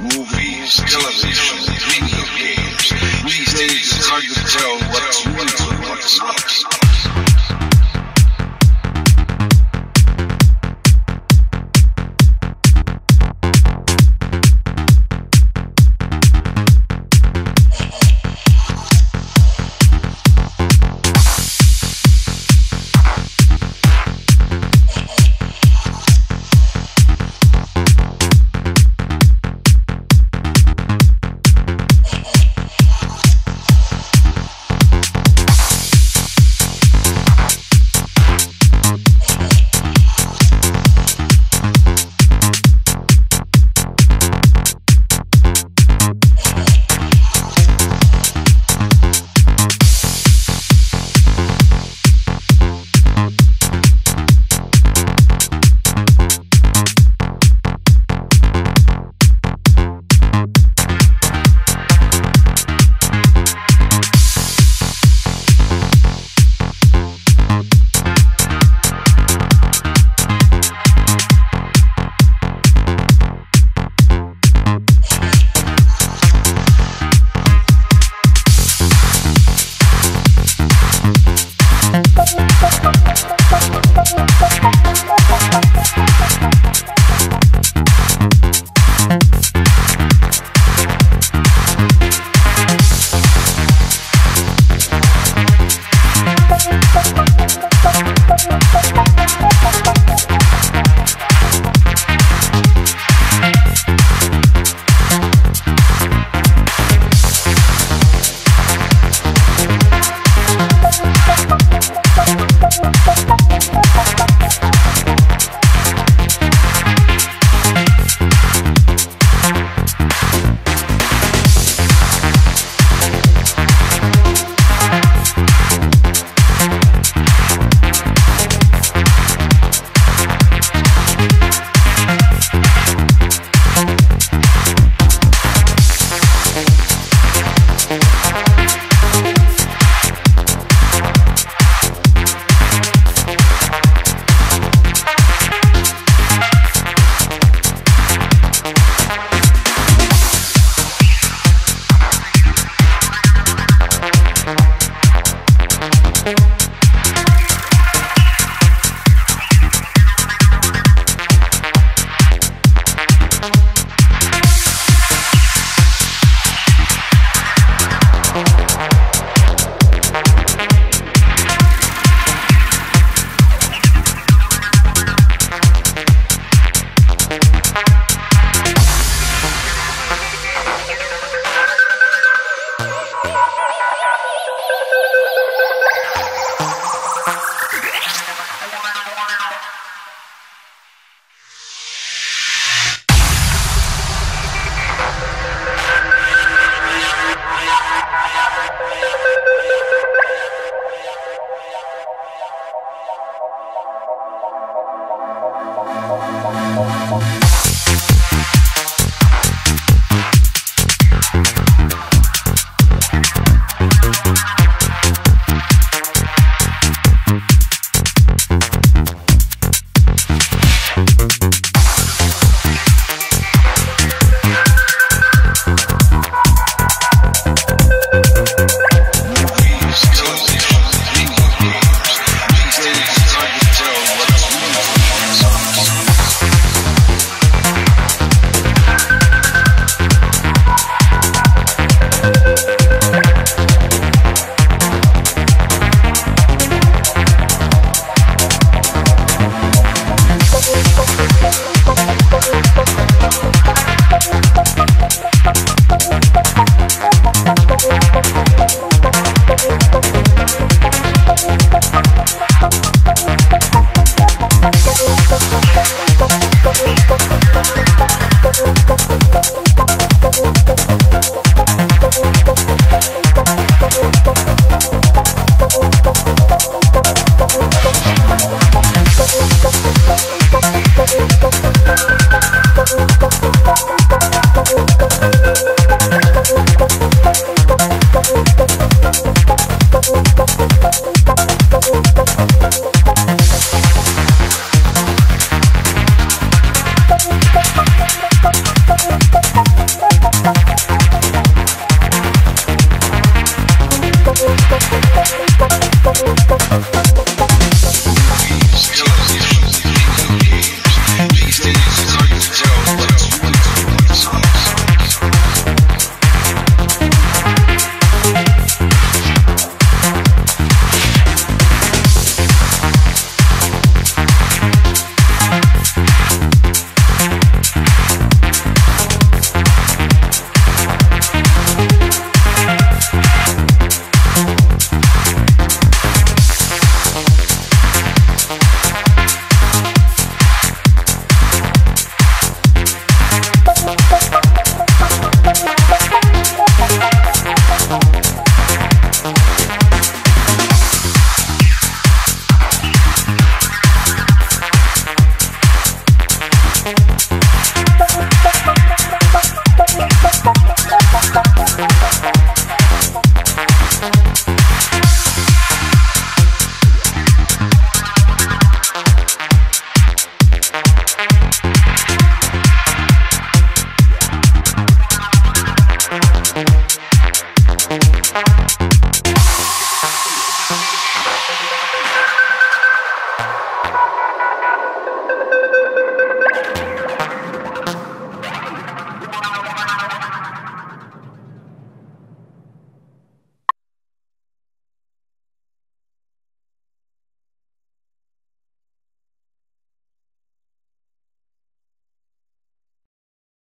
Movies, television, video games. These days it's hard to tell what's real and what's not. Movies,